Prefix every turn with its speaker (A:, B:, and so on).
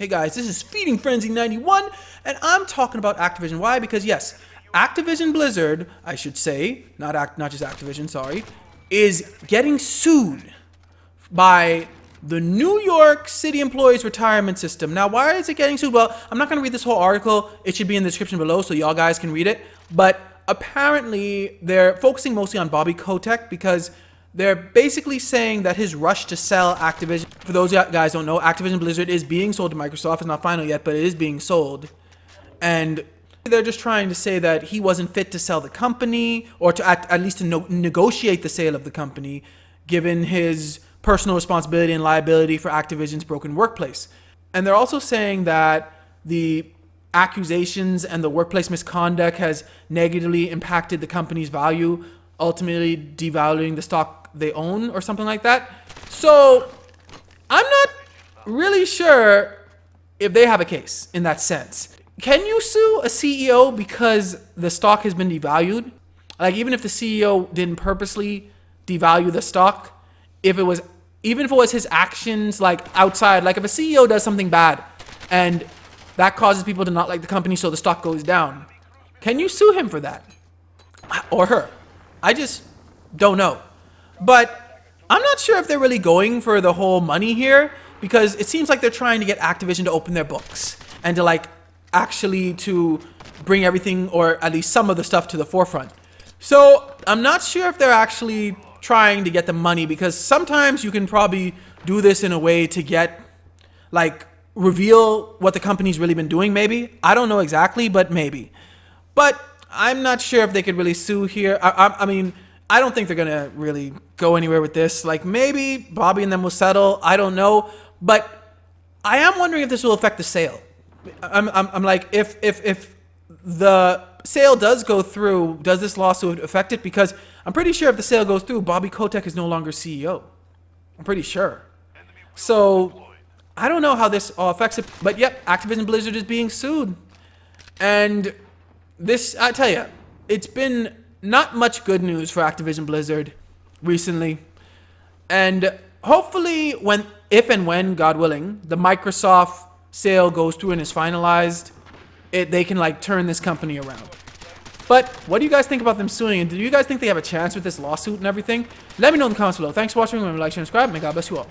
A: Hey guys, this is Feeding Frenzy 91, and I'm talking about Activision. Why? Because yes, Activision Blizzard, I should say, not act, not just Activision, sorry, is getting sued by the New York City Employees Retirement System. Now, why is it getting sued? Well, I'm not going to read this whole article. It should be in the description below so y'all guys can read it. But apparently, they're focusing mostly on Bobby Kotick because they're basically saying that his rush to sell Activision, for those guys don't know, Activision Blizzard is being sold to Microsoft. It's not final yet, but it is being sold. And they're just trying to say that he wasn't fit to sell the company or to at, at least to no negotiate the sale of the company, given his personal responsibility and liability for Activision's broken workplace. And they're also saying that the accusations and the workplace misconduct has negatively impacted the company's value, ultimately devaluing the stock they own or something like that. So I'm not really sure if they have a case in that sense. Can you sue a CEO because the stock has been devalued? Like even if the CEO didn't purposely devalue the stock, if it was even if it was his actions like outside, like if a CEO does something bad and that causes people to not like the company so the stock goes down, can you sue him for that? Or her? I just don't know. But I'm not sure if they're really going for the whole money here because it seems like they're trying to get Activision to open their books and to like actually to bring everything or at least some of the stuff to the forefront. So I'm not sure if they're actually trying to get the money because sometimes you can probably do this in a way to get like reveal what the company's really been doing maybe. I don't know exactly, but maybe. But I'm not sure if they could really sue here. I, I, I mean, I don't think they're gonna really go anywhere with this. Like maybe Bobby and them will settle. I don't know, but I am wondering if this will affect the sale. I'm, I'm, I'm like if if if the sale does go through, does this lawsuit affect it? Because I'm pretty sure if the sale goes through, Bobby Kotick is no longer CEO. I'm pretty sure. So I don't know how this all affects it, but yep, Activision Blizzard is being sued, and this I tell you, it's been not much good news for Activision Blizzard recently. And hopefully when if and when, God willing, the Microsoft sale goes through and is finalized, it, they can like turn this company around. But what do you guys think about them suing? And do you guys think they have a chance with this lawsuit and everything? Let me know in the comments below. Thanks for watching. Remember to like, share, and subscribe. May God bless you all.